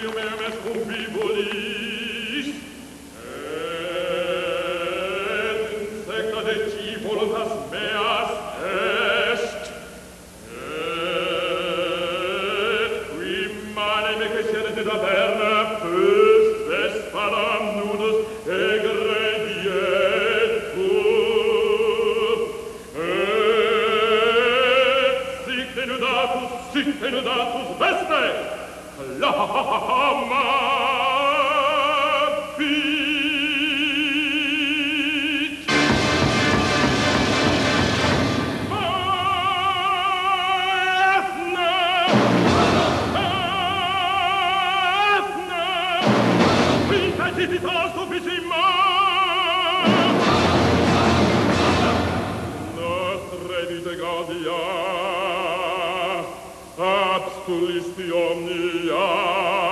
io me mes confiboli omnia, abstulisti omnia,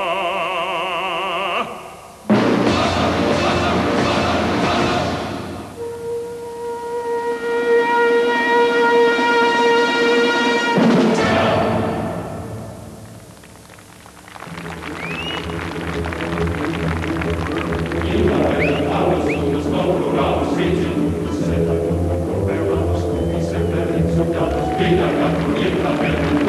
Obrigado.